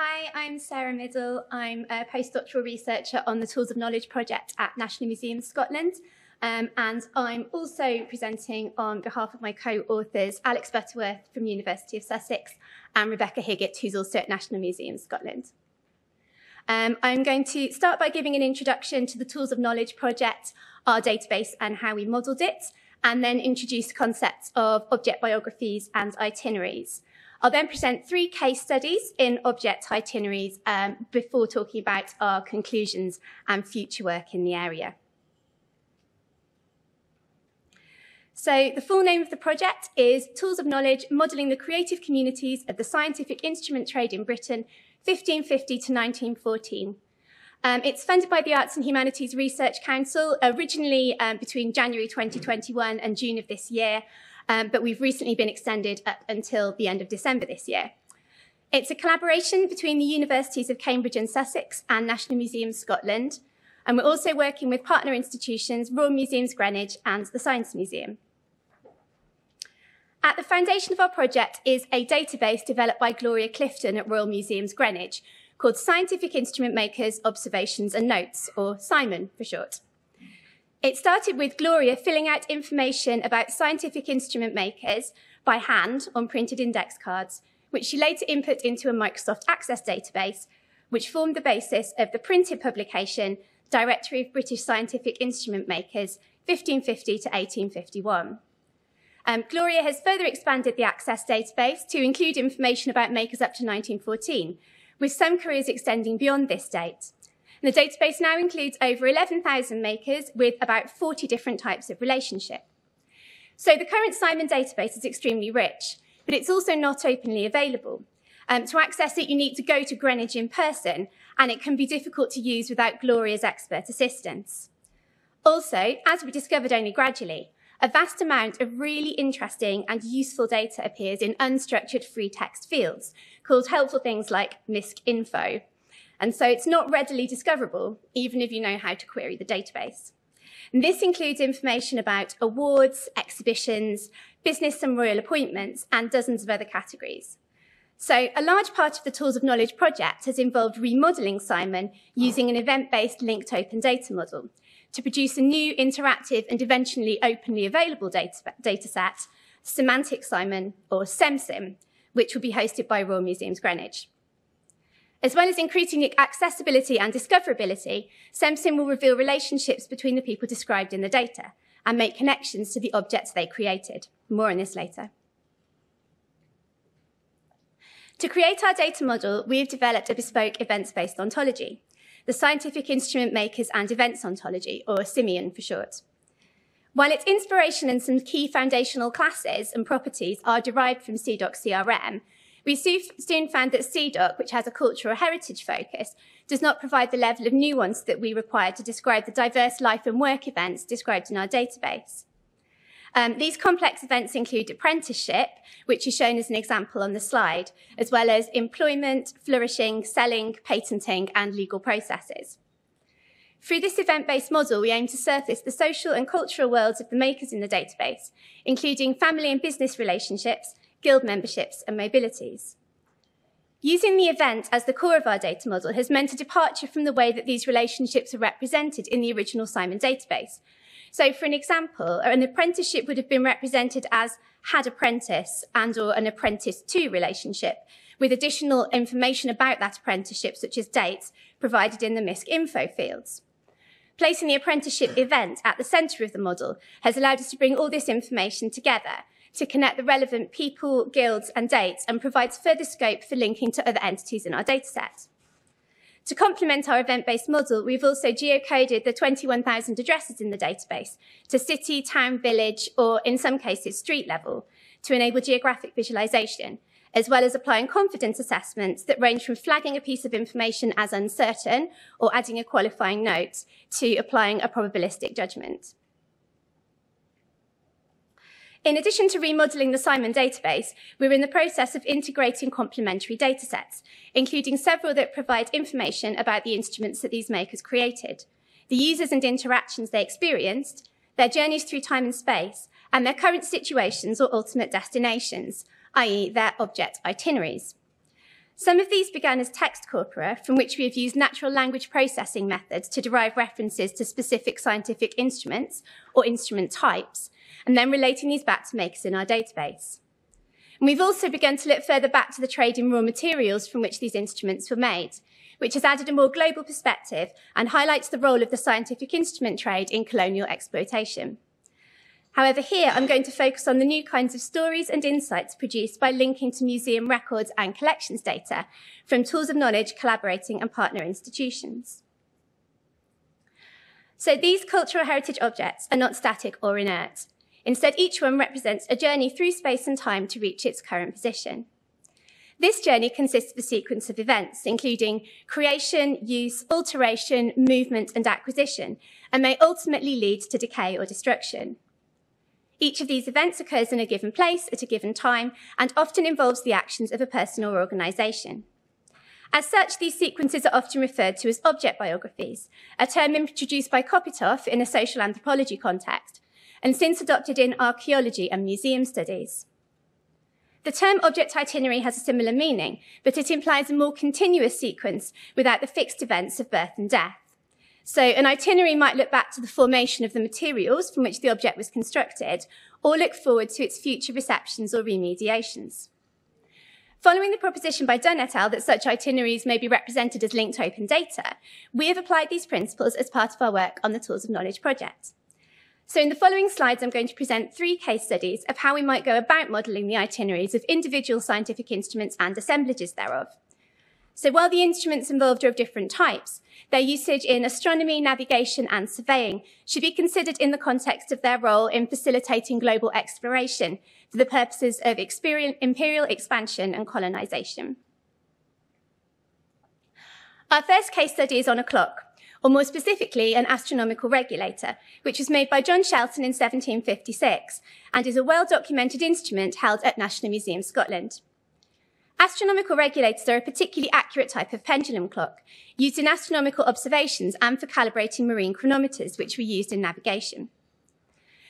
Hi, I'm Sarah Middle. I'm a postdoctoral researcher on the Tools of Knowledge project at National Museums Scotland. Um, and I'm also presenting on behalf of my co-authors, Alex Butterworth from University of Sussex and Rebekah Higgitt, who's also at National Museums Scotland. Um, I'm going to start by giving an introduction to the Tools of Knowledge project, our database and how we modelled it, and then introduce concepts of object biographies and itineraries. I'll then present three case studies in object itineraries um, before talking about our conclusions and future work in the area. So the full name of the project is Tools of Knowledge, Modelling the Creative Communities of the Scientific Instrument Trade in Britain, 1550 to 1914. Um, it's funded by the Arts and Humanities Research Council, originally um, between January 2021 and June of this year, um, but we've recently been extended up until the end of December this year. It's a collaboration between the Universities of Cambridge and Sussex and National Museums Scotland, and we're also working with partner institutions, Royal Museums Greenwich and the Science Museum. At the foundation of our project is a database developed by Gloria Clifton at Royal Museums Greenwich called Scientific Instrument Makers Observations and Notes, or SIMON for short. It started with Gloria filling out information about scientific instrument makers by hand on printed index cards, which she later input into a Microsoft Access database, which formed the basis of the printed publication Directory of British Scientific Instrument Makers, 1550 to 1851. Um, Gloria has further expanded the Access database to include information about makers up to 1914, with some careers extending beyond this date. And the database now includes over 11,000 makers with about 40 different types of relationship. So the current Simon database is extremely rich, but it's also not openly available. Um, to access it, you need to go to Greenwich in person, and it can be difficult to use without Gloria's expert assistance. Also, as we discovered only gradually, a vast amount of really interesting and useful data appears in unstructured free text fields called helpful things like MISC info. And so it's not readily discoverable, even if you know how to query the database. And this includes information about awards, exhibitions, business and royal appointments, and dozens of other categories. So a large part of the Tools of Knowledge project has involved remodeling Simon using an event-based linked open data model to produce a new interactive and eventually openly available data, data set, Semantic Simon, or SEMSIM, which will be hosted by Royal Museums Greenwich. As well as increasing accessibility and discoverability, SEMSIM will reveal relationships between the people described in the data and make connections to the objects they created. More on this later. To create our data model, we have developed a bespoke events-based ontology the Scientific Instrument Makers and Events Ontology, or SIMEON for short. While its inspiration and some key foundational classes and properties are derived from CIDOC CRM, we soon found that CIDOC, which has a cultural heritage focus, does not provide the level of nuance that we require to describe the diverse life and work events described in our database. Um, these complex events include apprenticeship, which is shown as an example on the slide, as well as employment, flourishing, selling, patenting, and legal processes. Through this event-based model, we aim to surface the social and cultural worlds of the makers in the database, including family and business relationships, guild memberships, and mobilities. Using the event as the core of our data model has meant a departure from the way that these relationships are represented in the original Simon database, so for an example, an apprenticeship would have been represented as had apprentice and or an apprentice to relationship with additional information about that apprenticeship, such as dates, provided in the MISC info fields. Placing the apprenticeship event at the centre of the model has allowed us to bring all this information together to connect the relevant people, guilds and dates and provides further scope for linking to other entities in our dataset. To complement our event-based model, we've also geocoded the 21,000 addresses in the database to city, town, village, or in some cases, street level to enable geographic visualization, as well as applying confidence assessments that range from flagging a piece of information as uncertain or adding a qualifying note to applying a probabilistic judgment. In addition to remodeling the Simon database, we're in the process of integrating complementary datasets, including several that provide information about the instruments that these makers created, the users and interactions they experienced, their journeys through time and space, and their current situations or ultimate destinations, i.e. their object itineraries. Some of these began as text corpora, from which we have used natural language processing methods to derive references to specific scientific instruments or instrument types, and then relating these back to makers in our database. And we've also begun to look further back to the trade in raw materials from which these instruments were made, which has added a more global perspective and highlights the role of the scientific instrument trade in colonial exploitation. However, here I'm going to focus on the new kinds of stories and insights produced by linking to museum records and collections data from tools of knowledge, collaborating and partner institutions. So these cultural heritage objects are not static or inert. Instead, each one represents a journey through space and time to reach its current position. This journey consists of a sequence of events, including creation, use, alteration, movement, and acquisition, and may ultimately lead to decay or destruction. Each of these events occurs in a given place at a given time and often involves the actions of a person or organisation. As such, these sequences are often referred to as object biographies, a term introduced by Kopytoff in a social anthropology context, and since adopted in archaeology and museum studies. The term object itinerary has a similar meaning, but it implies a more continuous sequence without the fixed events of birth and death. So an itinerary might look back to the formation of the materials from which the object was constructed, or look forward to its future receptions or remediations. Following the proposition by Dunn et al. that such itineraries may be represented as linked open data, we have applied these principles as part of our work on the Tools of Knowledge project. So in the following slides, I'm going to present three case studies of how we might go about modelling the itineraries of individual scientific instruments and assemblages thereof. So while the instruments involved are of different types, their usage in astronomy, navigation and surveying should be considered in the context of their role in facilitating global exploration for the purposes of imperial expansion and colonization. Our first case study is on a clock, or more specifically, an astronomical regulator, which was made by John Shelton in 1756 and is a well-documented instrument held at National Museum Scotland. Astronomical regulators are a particularly accurate type of pendulum clock, used in astronomical observations and for calibrating marine chronometers, which were used in navigation.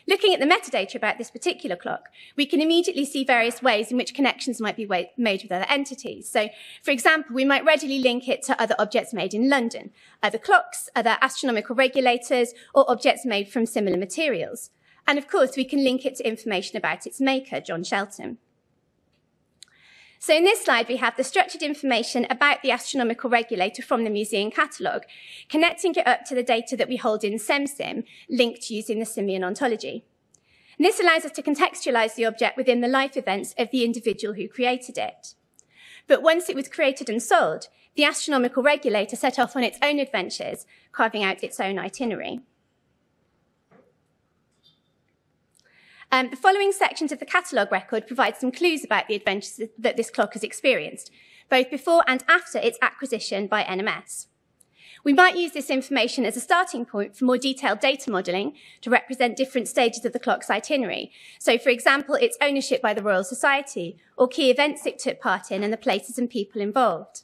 Looking at the metadata about this particular clock, we can immediately see various ways in which connections might be made with other entities. So, for example, we might readily link it to other objects made in London, other clocks, other astronomical regulators, or objects made from similar materials. And of course, we can link it to information about its maker, John Shelton. So in this slide, we have the structured information about the astronomical regulator from the museum catalogue, connecting it up to the data that we hold in SEMSIM, linked using the SIMEON ontology. And this allows us to contextualize the object within the life events of the individual who created it. But once it was created and sold, the astronomical regulator set off on its own adventures, carving out its own itinerary. Um, the following sections of the catalogue record provide some clues about the adventures that this clock has experienced, both before and after its acquisition by NMS. We might use this information as a starting point for more detailed data modelling to represent different stages of the clock's itinerary. So, for example, its ownership by the Royal Society, or key events it took part in and the places and people involved.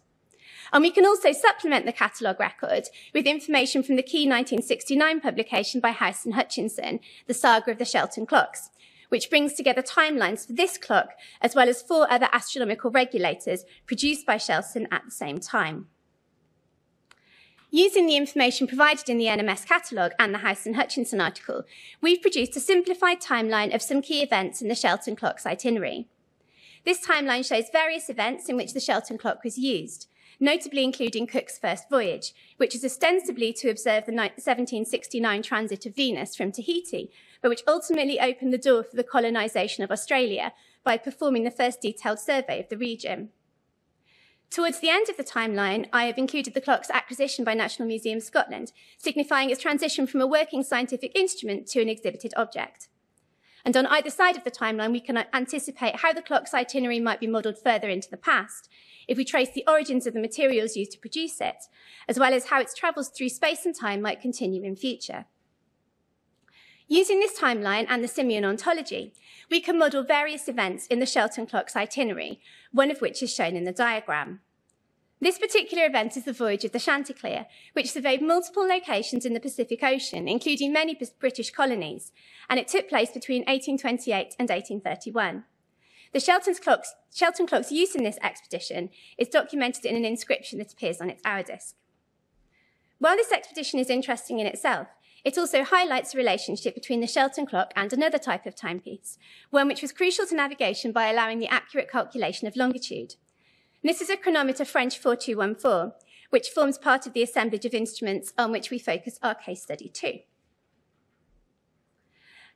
And we can also supplement the catalogue record with information from the key 1969 publication by Howse and Hutchinson, The Saga of the Shelton Clocks, which brings together timelines for this clock, as well as four other astronomical regulators produced by Shelton at the same time. Using the information provided in the NMS catalogue and the Howse and Hutchinson article, we've produced a simplified timeline of some key events in the Shelton clock's itinerary. This timeline shows various events in which the Shelton clock was used, notably including Cook's first voyage, which is ostensibly to observe the 1769 transit of Venus from Tahiti, but which ultimately opened the door for the colonisation of Australia by performing the first detailed survey of the region. Towards the end of the timeline, I have included the clock's acquisition by National Museum Scotland, signifying its transition from a working scientific instrument to an exhibited object. And on either side of the timeline, we can anticipate how the clock's itinerary might be modelled further into the past, if we trace the origins of the materials used to produce it, as well as how its travels through space and time might continue in future. Using this timeline and the SIMEON ontology, we can model various events in the Shelton clock's itinerary, one of which is shown in the diagram. This particular event is the voyage of the Chanticleer, which surveyed multiple locations in the Pacific Ocean, including many British colonies, and it took place between 1828 and 1831. The Shelton clock's, Shelton clock's use in this expedition is documented in an inscription that appears on its hour disc. While this expedition is interesting in itself, it also highlights the relationship between the Shelton clock and another type of timepiece, one which was crucial to navigation by allowing the accurate calculation of longitude. And this is a chronometer French 4214, which forms part of the assemblage of instruments on which we focus our case study too.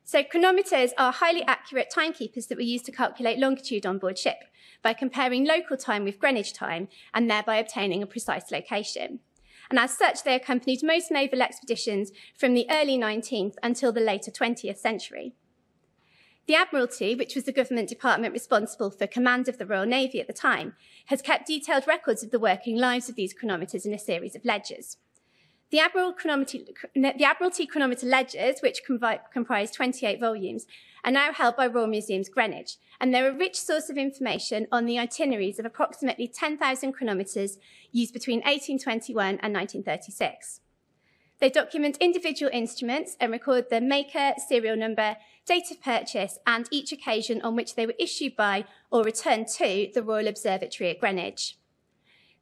So chronometers are highly accurate timekeepers that we use to calculate longitude on board ship by comparing local time with Greenwich time and thereby obtaining a precise location and as such, they accompanied most naval expeditions from the early 19th until the later 20th century. The Admiralty, which was the government department responsible for command of the Royal Navy at the time, has kept detailed records of the working lives of these chronometers in a series of ledgers. The, Admiral the Admiralty chronometer ledgers, which comprise 28 volumes, are now held by Royal Museums Greenwich, and they're a rich source of information on the itineraries of approximately 10,000 chronometers used between 1821 and 1936. They document individual instruments and record the maker, serial number, date of purchase, and each occasion on which they were issued by or returned to the Royal Observatory at Greenwich.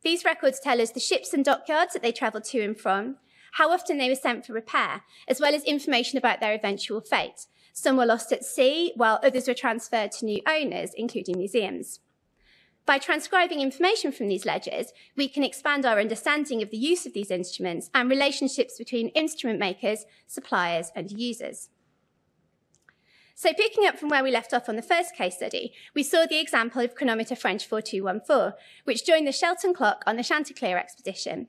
These records tell us the ships and dockyards that they travelled to and from, how often they were sent for repair, as well as information about their eventual fate. Some were lost at sea, while others were transferred to new owners, including museums. By transcribing information from these ledgers, we can expand our understanding of the use of these instruments and relationships between instrument makers, suppliers, and users. So picking up from where we left off on the first case study, we saw the example of chronometer French 4214, which joined the Shelton clock on the Chanticleer expedition.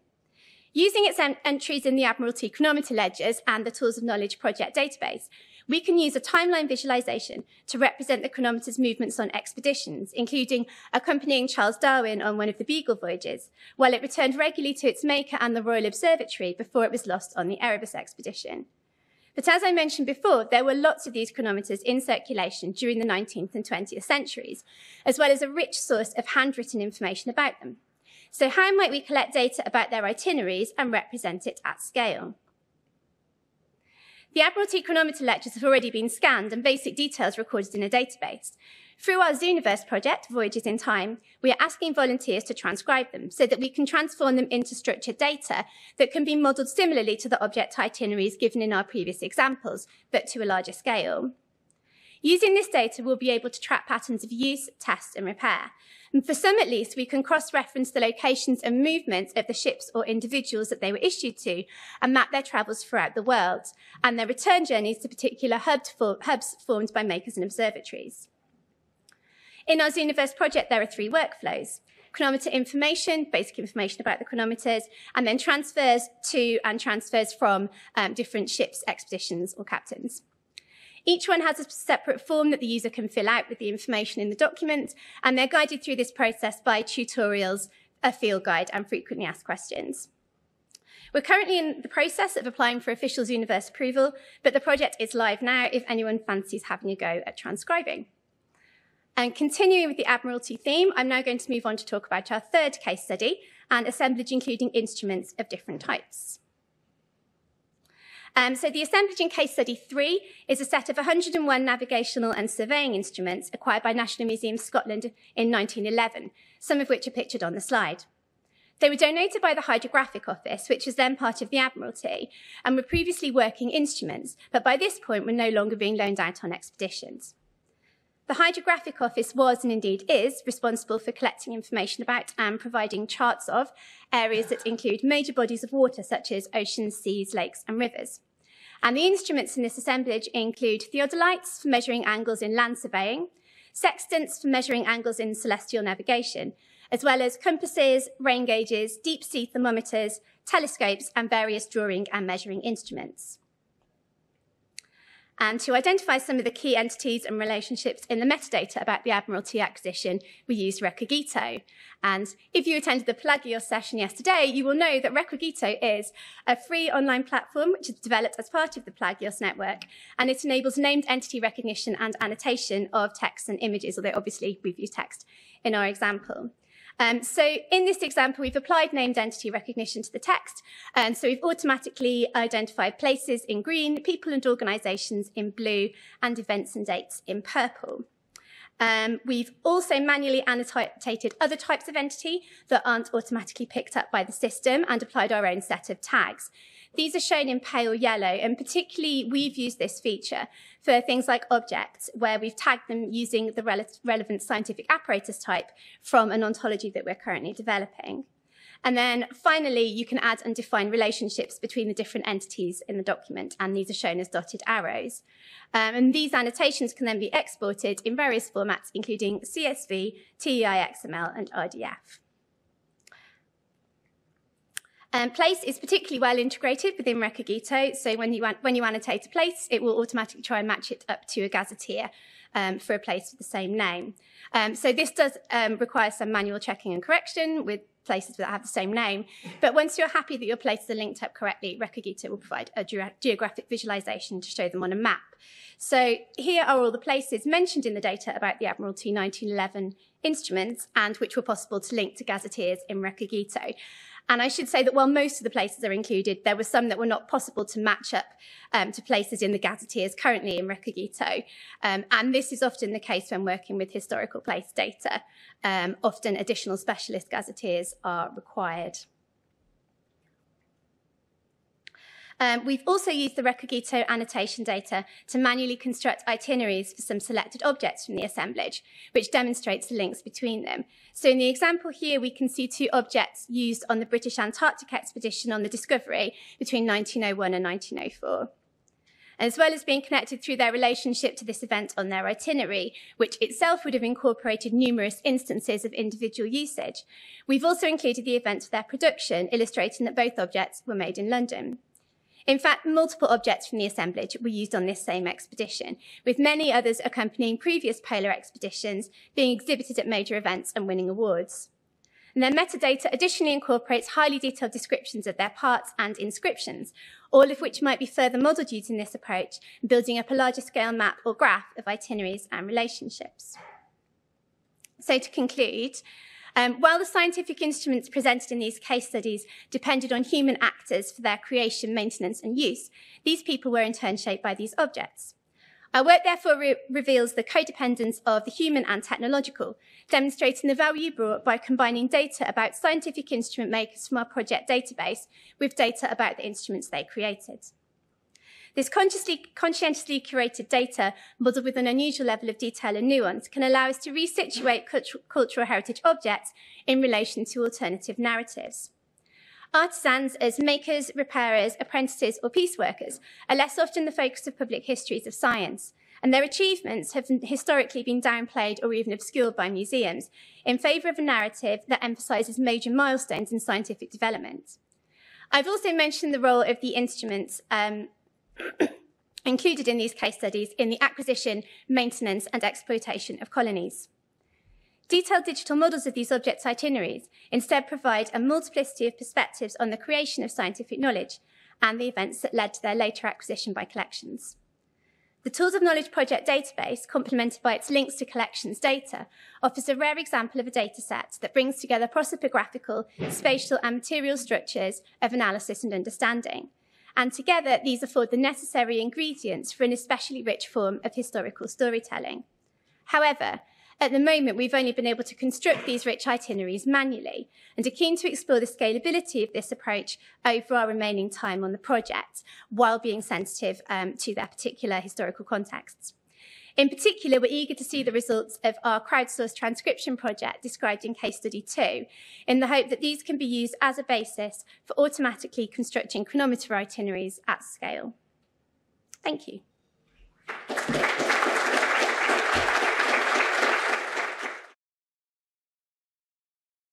Using its entries in the Admiralty chronometer ledgers and the Tools of Knowledge project database, we can use a timeline visualization to represent the chronometer's movements on expeditions, including accompanying Charles Darwin on one of the Beagle voyages, while it returned regularly to its maker and the Royal Observatory before it was lost on the Erebus expedition. But as I mentioned before, there were lots of these chronometers in circulation during the 19th and 20th centuries, as well as a rich source of handwritten information about them. So how might we collect data about their itineraries and represent it at scale? The Admiralty chronometer ledgers have already been scanned and basic details recorded in a database. Through our Zooniverse project, Voyages in Time, we are asking volunteers to transcribe them so that we can transform them into structured data that can be modelled similarly to the object itineraries given in our previous examples, but to a larger scale. Using this data, we'll be able to track patterns of use, test, and repair. And for some, at least, we can cross-reference the locations and movements of the ships or individuals that they were issued to and map their travels throughout the world and their return journeys to particular hubs formed by makers and observatories. In our Zooniverse project, there are three workflows. Chronometer information, basic information about the chronometers, and then transfers to and transfers from um, different ships, expeditions, or captains. Each one has a separate form that the user can fill out with the information in the document, and they're guided through this process by tutorials, a field guide, and frequently asked questions. We're currently in the process of applying for official Zooniverse approval, but the project is live now if anyone fancies having a go at transcribing. And continuing with the Admiralty theme, I'm now going to move on to talk about our third case study and assemblage including instruments of different types. Um, so the assemblage in case study three is a set of 101 navigational and surveying instruments acquired by National Museums Scotland in 1911, some of which are pictured on the slide. They were donated by the Hydrographic Office, which was then part of the Admiralty, and were previously working instruments, but by this point were no longer being loaned out on expeditions. The Hydrographic Office was, and indeed is, responsible for collecting information about and providing charts of areas that include major bodies of water such as oceans, seas, lakes and rivers. And the instruments in this assemblage include theodolites for measuring angles in land surveying, sextants for measuring angles in celestial navigation, as well as compasses, rain gauges, deep sea thermometers, telescopes and various drawing and measuring instruments. And to identify some of the key entities and relationships in the metadata about the Admiralty acquisition, we used Recogito. And if you attended the Pelagios session yesterday, you will know that Recogito is a free online platform which is developed as part of the Pelagios network, and it enables named entity recognition and annotation of text and images, although obviously we've used text in our example. Um, so in this example, we've applied named entity recognition to the text. And so we've automatically identified places in green, people and organisations in blue, and events and dates in purple. Um, we've also manually annotated other types of entity that aren't automatically picked up by the system and applied our own set of tags. These are shown in pale yellow, and particularly we've used this feature for things like objects, where we've tagged them using the rele relevant scientific apparatus type from an ontology that we're currently developing. And then finally, you can add and define relationships between the different entities in the document, and these are shown as dotted arrows. Um, and these annotations can then be exported in various formats, including CSV, TEI XML, and RDF. Um, place is particularly well integrated within Recogito, so when you, when you annotate a place, it will automatically try and match it up to a gazetteer um, for a place with the same name. Um, so this does um, require some manual checking and correction with places that have the same name. But once you're happy that your places are linked up correctly, Recogito will provide a geographic visualization to show them on a map. So here are all the places mentioned in the data about the Admiralty 1911 instruments and which were possible to link to gazetteers in Recogito. And I should say that while most of the places are included, there were some that were not possible to match up um, to places in the gazetteers currently in Recogito. Um, and this is often the case when working with historical place data. Um, often additional specialist gazetteers are required. Um, we've also used the Recogito annotation data to manually construct itineraries for some selected objects from the assemblage, which demonstrates the links between them. So in the example here, we can see two objects used on the British Antarctic expedition on the Discovery between 1901 and 1904 as well as being connected through their relationship to this event on their itinerary, which itself would have incorporated numerous instances of individual usage. We've also included the event of their production, illustrating that both objects were made in London. In fact, multiple objects from the assemblage were used on this same expedition, with many others accompanying previous polar expeditions being exhibited at major events and winning awards. And their metadata additionally incorporates highly detailed descriptions of their parts and inscriptions, all of which might be further modelled using this approach, building up a larger scale map or graph of itineraries and relationships. So to conclude, um, while the scientific instruments presented in these case studies depended on human actors for their creation, maintenance, and use, these people were in turn shaped by these objects. Our work therefore re reveals the codependence of the human and technological, demonstrating the value brought by combining data about scientific instrument makers from our project database with data about the instruments they created. This consciously, conscientiously curated data, modelled with an unusual level of detail and nuance, can allow us to resituate cultural, cultural heritage objects in relation to alternative narratives. Artisans as makers, repairers, apprentices, or piece workers are less often the focus of public histories of science, and their achievements have historically been downplayed or even obscured by museums in favour of a narrative that emphasises major milestones in scientific development. I've also mentioned the role of the instruments um, included in these case studies in the acquisition, maintenance and exploitation of colonies. Detailed digital models of these objects' itineraries instead provide a multiplicity of perspectives on the creation of scientific knowledge and the events that led to their later acquisition by collections. The Tools of Knowledge project database, complemented by its links to collections data, offers a rare example of a dataset that brings together prosopographical, spatial and material structures of analysis and understanding, and together these afford the necessary ingredients for an especially rich form of historical storytelling. However, at the moment, we've only been able to construct these rich itineraries manually and are keen to explore the scalability of this approach over our remaining time on the project while being sensitive um, to their particular historical contexts. In particular, we're eager to see the results of our crowdsourced transcription project described in case study two, in the hope that these can be used as a basis for automatically constructing chronometer itineraries at scale. Thank you.